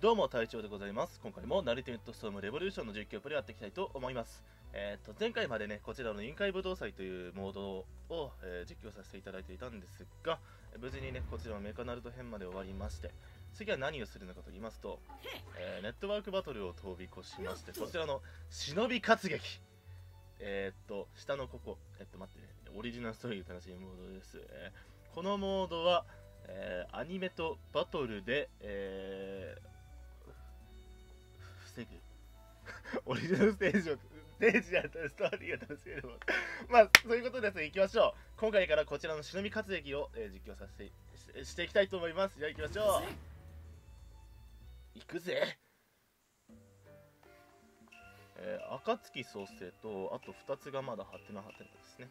どうも隊長でございます。今回もナルティメットストームレボリューションの実況プレイやっていきたいと思います。えー、と前回までねこちらの臨海武道祭というモードを、えー、実況させていただいていたんですが無事にねこちらのメカナルト編まで終わりまして次は何をするのかと言いますと、えー、ネットワークバトルを飛び越しましてこちらの忍び活劇。えっと下のここえっと待ってねオリジナルストーリー楽しいモードです、えこのモードは、えアニメとバトルで、えー防ぐ オリジナルステージをステージやったらストーリーが楽しめる。もまあそういうことです行きましょう。今回からこちらの忍び活劇を、えー、実況させてしていきたいと思います。じゃあ行きましょう。行くぜ。えー、暁創生とあと2つがまだ貼ってなはってですね。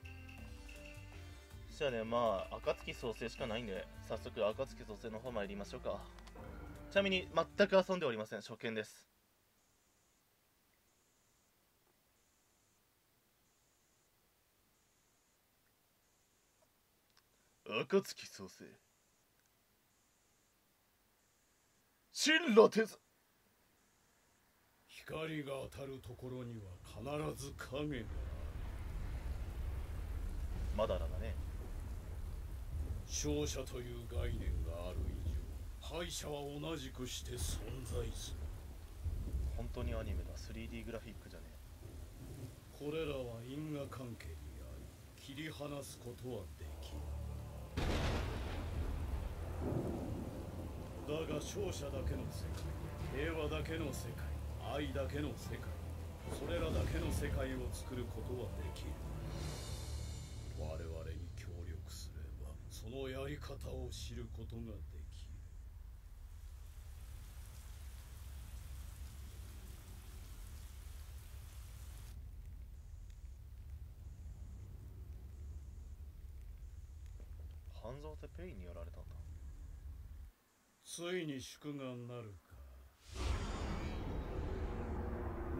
じゃあね。まあ暁創生しかないんで早速暁創生の方参りましょうか。ちなみに全く遊んでおりません。初見です。暁創生。神羅手光が当たるところには必ず影がまだらだね。勝者という概念がある以上敗者は同じくして存在する。本当にアニメだ 3D グラフィックじゃねこれらは因果関係にあり切り離すことはできないだが勝者だけの世界。平和だけの世界。愛だけの世界。それらだけの世界を作ることはできる。我々に協力すればそのやり方を知ることができる。半蔵ってペイにやられたんだ。ついに祝賀なるか。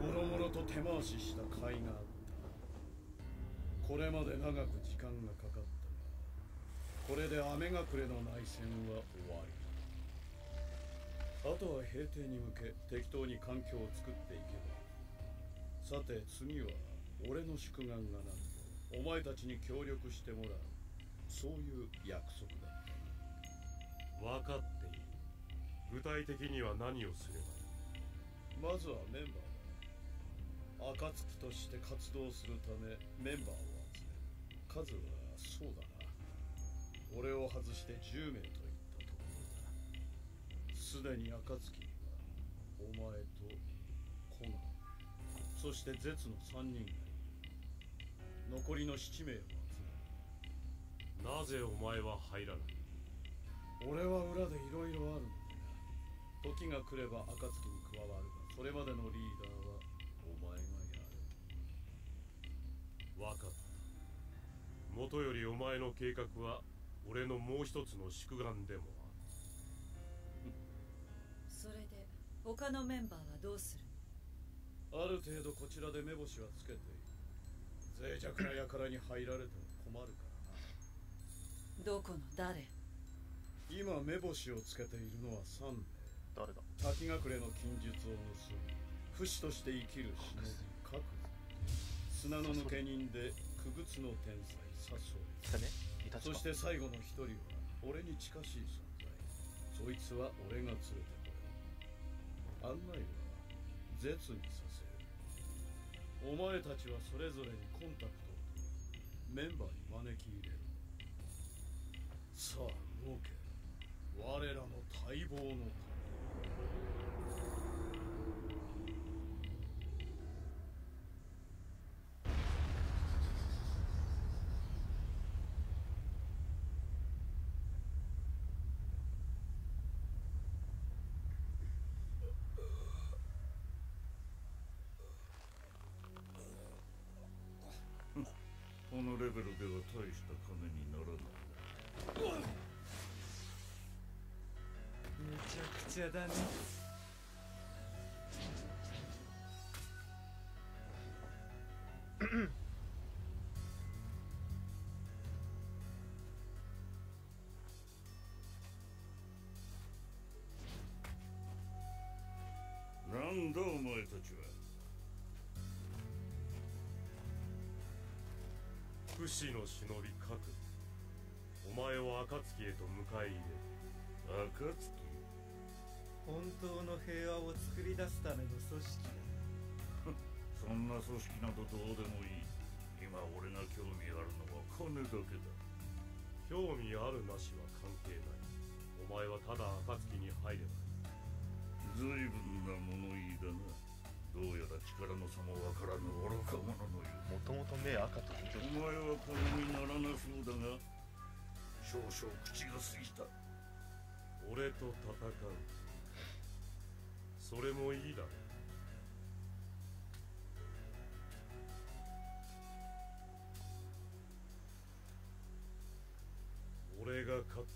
もろもろと手回しした甲斐があった。これまで長く時間がかかったがこれで雨隠れの内戦は終わり。あとは平定に向け適当に環境を作っていけば。さて次は俺の祝願がなるお前たちに協力してもらう。そういう約束だ分かっている具体的には何をすればいい？まずはメンバー。だ暁として活動するためメンバーを集める。数はそうだな。俺を外して10名といったところだすでに暁にはお前とコナンそしてゼツの3人がいる残りの7名を集めるなぜお前は入らない俺は裏でいろいろあるんだ時が来れば暁に加わるがそれまでのリーダーはお前がやる分かった。もとよりお前の計画は俺のもう一つの祝願でもある。それで他のメンバーはどうする？ある程度こちらで目星はつけて。いる脆弱な輩に入られても困るからどこの誰？今目星をつけているのは3名誰だ？滝隠れの禁術を盗み不死として生きる忍び各砂の抜け人で傀儡の天才サソリ、ね、そして最後の一人は俺に近しい存在そいつは俺が連れてこよう案内は絶にさせる。お前たちはそれぞれにコンタクトを取りメンバーに招き入れる。さあ動け。我らの待望のこのレベルでは大した金にならないむちゃくちゃだねなんだお前たちは不死の忍び各お前を暁へと迎え入れる暁本当の平和を作り出すための組織だそんな組織などどうでもいい今俺が興味あるのは金だけだ興味あるなしは関係ないお前はただ暁に入れば随分な物言いだな。どうやら力の差もわからぬ愚か者のようもともと目赤と緑お前は金にならなそうだが少々口が過ぎた。俺と戦う。それもいいだろう。俺が勝った。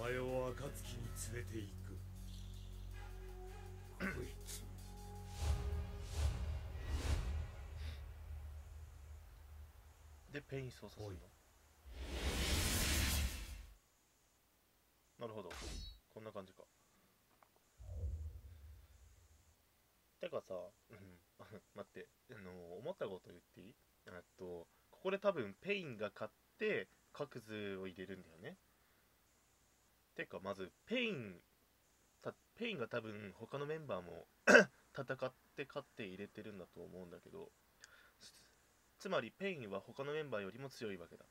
お前を暁に連れて行くペイン操作するの？なるほど。こんな感じか。てかさ、うん、待って。あの思ったこと言っていい？えっとここで多分ペインが勝って各図を入れるんだよね。てかまずペインたペインが多分他のメンバーも 戦って勝って入れてるんだと思うんだけどつまりペインは他のメンバーよりも強いわけだ。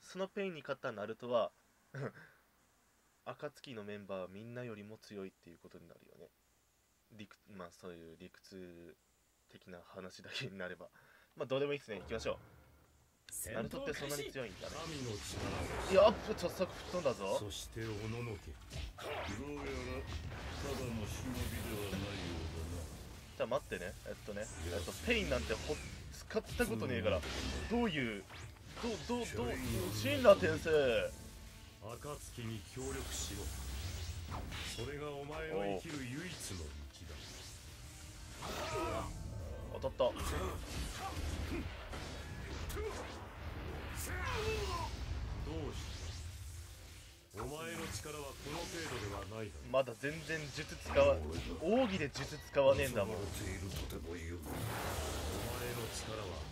そのペインに勝ったナルトは 暁のメンバーはみんなよりも強いっていうことになるよね。理屈まあそういう理屈的な話だけになれば。まあどうでもいいですね。行きましょう。ナルトってそんなに強いんだね。いや早速吹っ飛んだぞ。そしておののけどうやらただの忍びではないよじゃあ待ってね。えっとね。えっとペインなんてほ使ったことねえからどういうどうどうどうシンラ転生。暁に協力しろ。それがお前の生きる唯一の道だ。当たった。どうした？お前の力はこの程度ではないまだ全然術使わ奥義で術使わねえんだもんの力は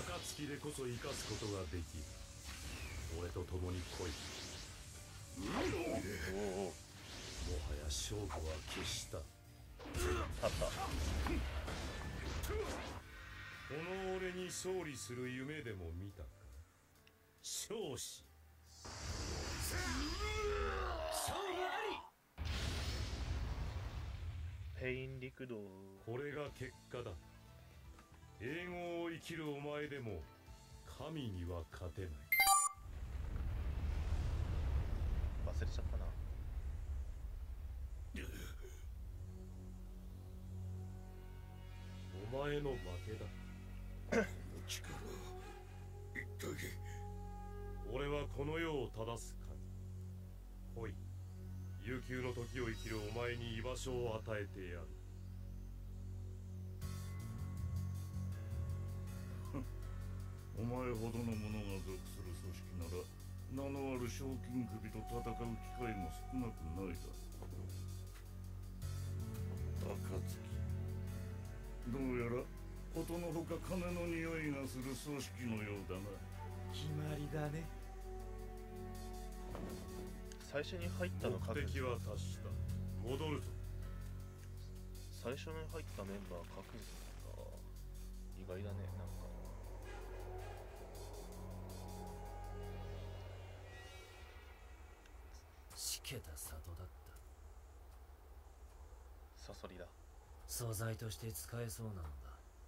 暁でこそ生かすことができる俺と共に来いおおおもはや勝負は決した。立った。この俺に勝利する夢でも見た。か勝死ペイン陸道これが結果だ英語を生きるお前でも神には勝てない。忘れちゃったな。お前の負けだ。力一体俺はこの世を正す神。来い。悠久の時を生きるお前に居場所を与えてやる前ほどの者が属する組織なら名のある賞金首と戦う機会も少なくないだ暁どうやらことのほか金の匂いがする組織のようだな。決まりだね。最初に入ったの目各的は達した戻るぞ。最初に入ったメンバー各自なんだ意外だねなんかけた里だった。サソリだ。素材として使えそうなのが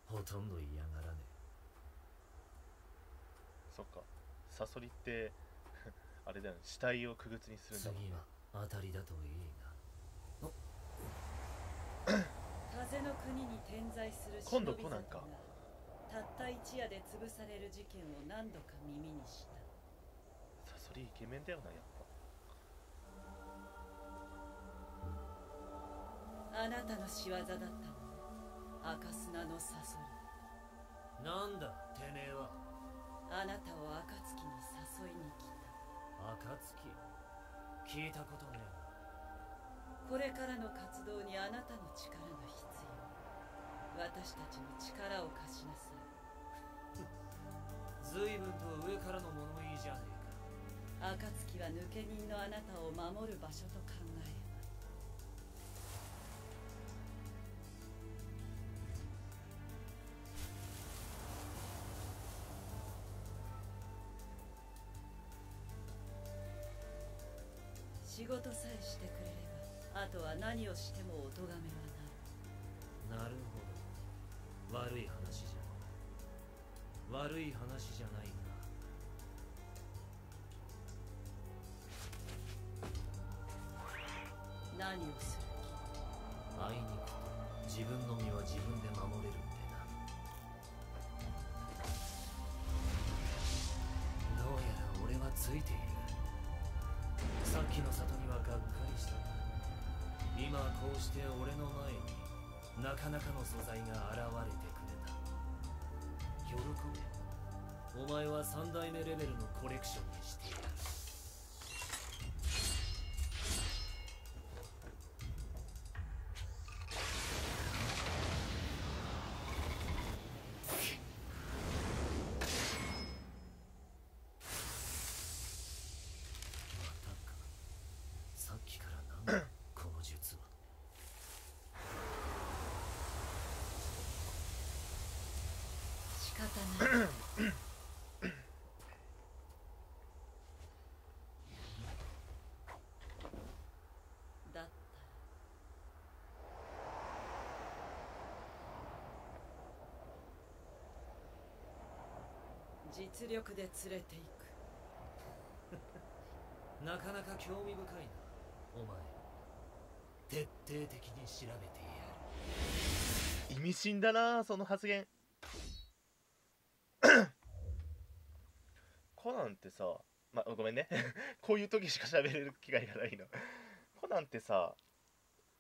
ほとんど嫌がらね。そっか。サソリって あれだよね。死体をくぐつにするんだもん次は当たりだといい 風の国に点在する今度コナンか。たった一夜で潰される事件を何度か耳にした。サソリイケメンだよなやっあなたの仕業だったのね赤砂の。サソリななんだてめえは。あなたを暁に誘いに来た。暁聞いたことねえこれからの活動にあなたの力が必要。私たちに力を貸しなさい。随分と上からの物言いじゃねえか。暁は抜け人のあなたを守る場所と考え仕事さえしてくれればあとは何をしてもお咎めはない。なるほど。悪い話じゃ。悪い話じゃない何をするがあいにく。と自分の身は自分で守れる今こうして俺の前になかなかの素材が現れてくれた。喜べ。お前は三代目レベルのコレクションにしてやるまたかさっきから何だこの術は仕方ないだった。実力で連れていく。なかなか興味深いな。お前徹底的に調べてやる。意味深だなその発言コナンってさま ごめんね。こういう時しか喋れる機会がないの。コナンってさ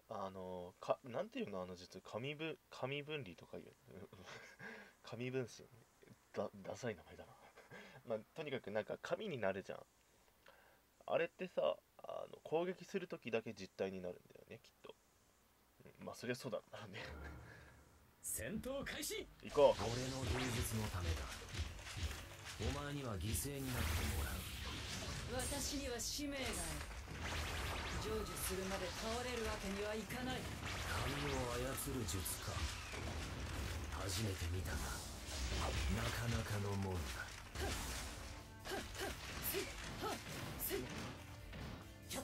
あのかなんていうのあの実紙分紙分離とかいう 紙分身だダサい名前だな。まあとにかくなんか紙になるじゃん。あれってさあの攻撃する時だけ実体になるんだよねきっと。うんまあそりゃそうだろうね。戦闘開始。行こう。俺の芸術のためだお前には犠牲になってもらう私には使命がある成就するまで倒れるわけにはいかない。髪を操る術か。初めて見たがなかなかのもんだ。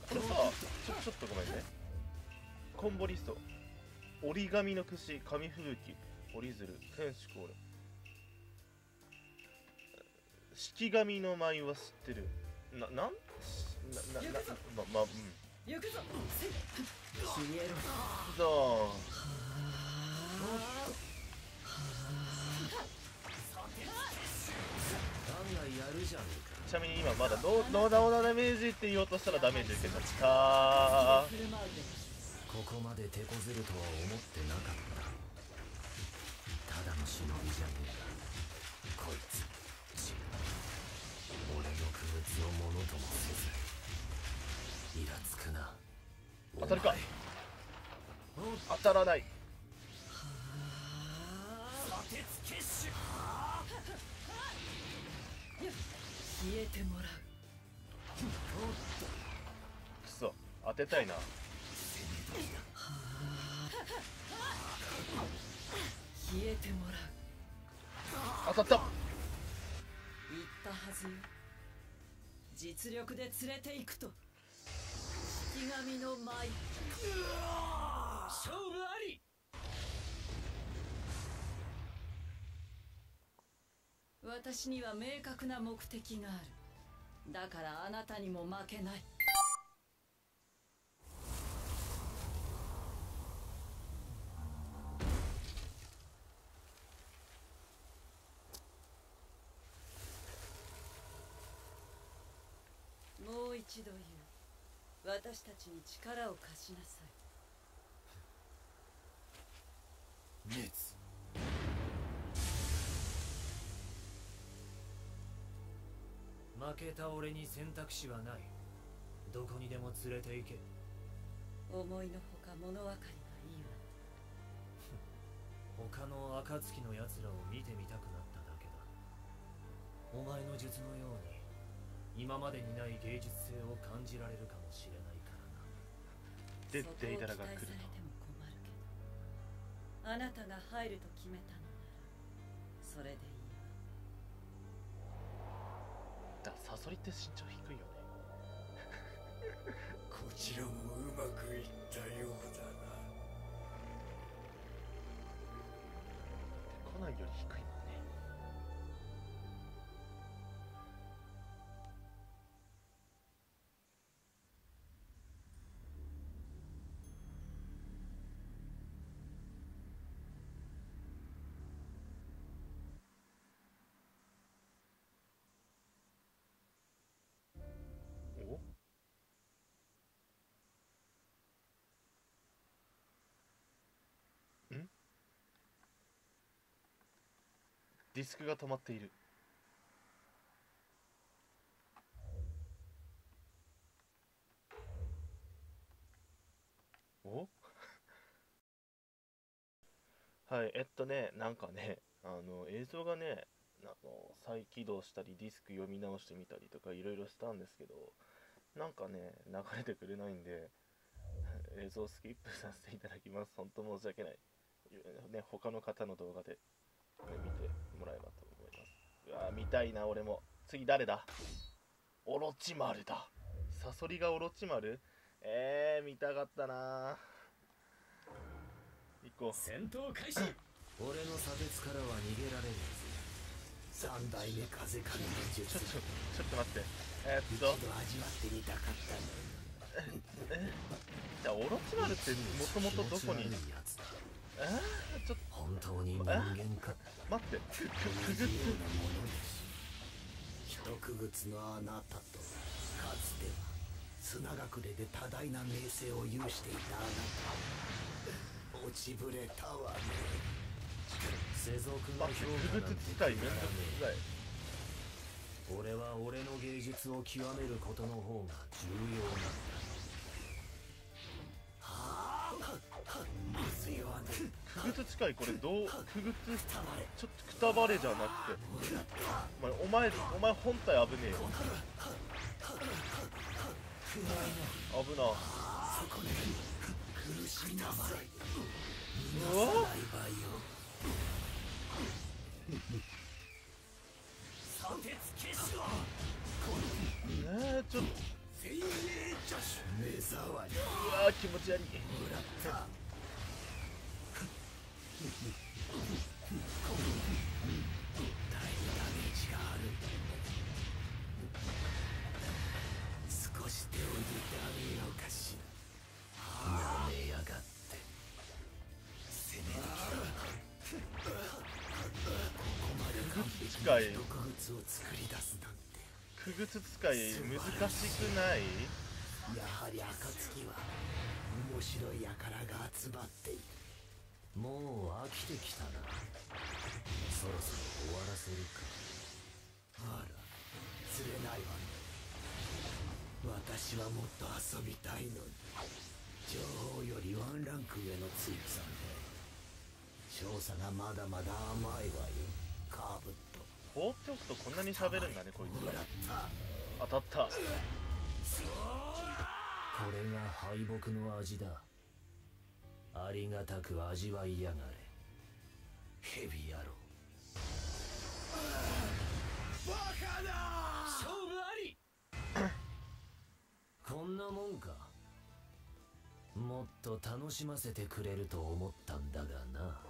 これさちょちょっとごめんね。コンボリスト。折り紙の串紙吹雪。折り鶴。天使コール式紙の舞は知ってる？ななん？なななままうん。行くぞ。消えろぞ案外やるじゃねえちなみに今まだノーノーダウンダメージって言おうとしたらダメージ受けちゃった。ここまで手こずるとは思ってなかった。ただの忍びじゃねえこいつ俺の区別をものともせずイラつくな。当たるか。当たらない。消えてもらう。くそ当てたいな。消えてもらう。当たった。言ったはずよ実力で連れて行くと。式神の舞。勝負あり！私には明確な目的がある。だからあなたにも負けないもう一度言う。私たちに力を貸しなさい。熱。負けた俺に選択肢はない。どこにでも連れて行け。思いのほか物分かりがいいわ。他の暁の奴らを見てみたくなっただけだ。お前の術のように今までにない芸術性を感じられるかもしれないからな。でデイダラが来るそこを期待されても困るけど。あなたが入ると決めたのならそれでいい。だサソリって身長低いよね。こちらもうまくいったようだな。来ないより低いディスクが止まっている。お？はいえっとねなんかねあの映像がねあの再起動したりディスク読み直してみたりとかいろいろしたんですけどなんかね流れてくれないんで 映像スキップさせていただきます。本当申し訳ない。ね他の方の動画で、見て。もらえばと思います。うわー見たいな俺も。次誰だ？オロチマルだ。サソリがオロチマルえー、見たかったな。行こう。戦闘開始。俺の砂鉄からは逃げられる三代目風神の術。ちょっとちょっと待って。えー、っ一と度味わってみたかったの じゃあオロチマルってもともとどこに？え、ちょっ本当に人間か待ってくくぐ同じようなものです一区別のあなたとかつては砂隠れで多大な名声を有していたあなた落ちぶれたわね世俗の評価なんてつ使いめんどくさい俺は俺の芸術を極めることの方が重要なんだくぐつ使いこれどうくぐつちょっとくたばれじゃな。くてお前お前お前本体危ねえよ。危なうわねえちょっとうわ気持ち悪いもらった大ダメージがある少し手を抜いてあげようかしなめやがって攻め抜きだここまで完璧機械に毒物を作り出すなんてくぐつ使い難しくないやはり暁は面白い輩が集まっているもう飽きてきたな。そろそろ終わらせるか。あら釣れないわね。私はもっと遊びたいのに。情報よりワンランク上の強さで。調査がまだまだ甘いわよ。カーブット。放っておくとこんなに喋るんだねこいつ。もらった。当たった。これが敗北の味だありがたく味わいやがれ。ヘビ野郎。勝負あり！こんなもんか。もっと楽しませてくれると思ったんだがな。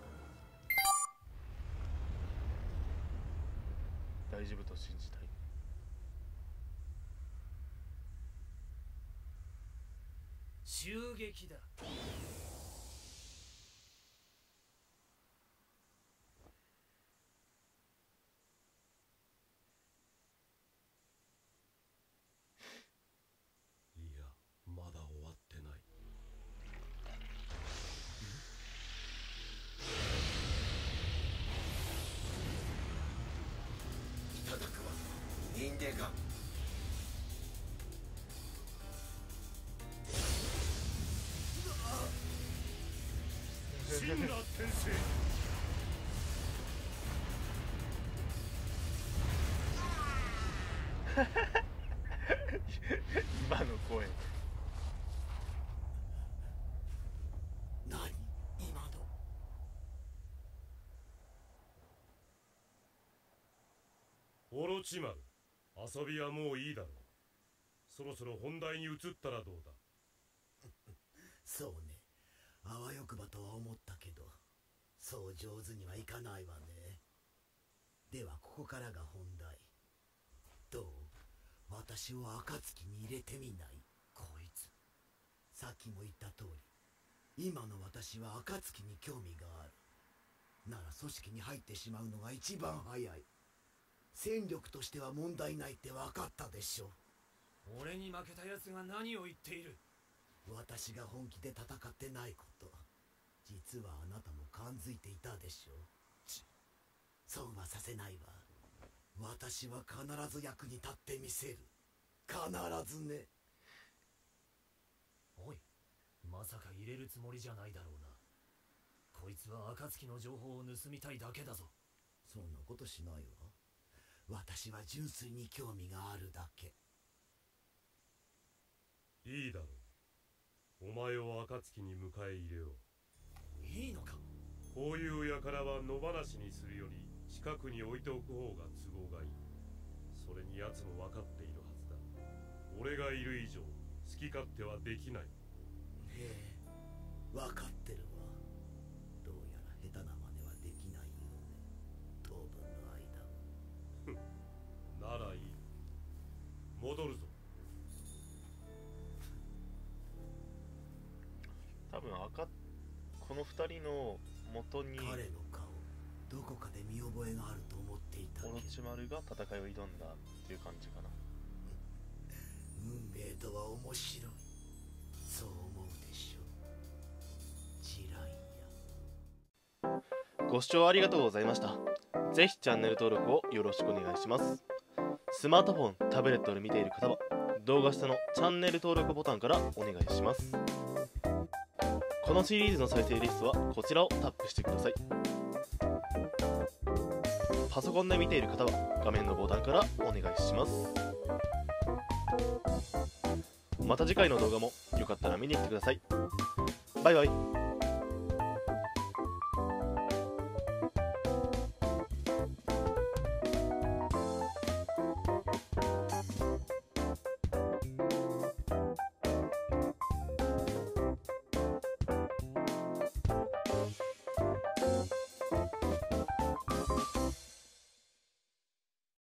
大丈夫と信じたい？襲撃だ今の声。何？今のオロチマル遊びはもういいだろうそろそろ本題に移ったらどうだそうねあわよくばとは思ったけどそう上手にはいかないわねではここからが本題私を暁に入れてみない。こいつ。さっきも言った通り今の私は暁に興味がある。なら組織に入ってしまうのが一番早い。戦力としては問題ないって分かったでしょ俺に負けた奴が何を言っている。私が本気で戦ってないこと。実はあなたも感づいていたでしょちそうはさせないわ私は必ず役に立ってみせる。必ずね。おいまさか入れるつもりじゃないだろうな。こいつは暁の情報を盗みたいだけだぞ。そんなことしないわ。私は純粋に興味があるだけ。いいだろう。お前を暁に迎え入れよう。いいのか？こういう輩は野放しにするより近くに置いておく方が都合がいい。それに奴も分かっているはずだ。俺がいる以上好き勝手はできない。ええ分かってるわ。どうやら下手な真似はできないようね。当分の間は ならいい。戻るぞ。多分赤この2人の元に彼の顔どこかで見覚えがあると思っていたけど。オロチマルが戦いを挑んだっていう感じかな。運命とは面白い。そう思うでしょジライご視聴ありがとうございました。ぜひチャンネル登録をよろしくお願いします。スマートフォンタブレットで見ている方は動画下のチャンネル登録ボタンからお願いします。このシリーズの再生リストはこちらをタップしてくださいパソコンで見ている方は画面のボタンからお願いします。また次回の動画もよかったら見に来てください。バイバイ。